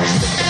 Yeah.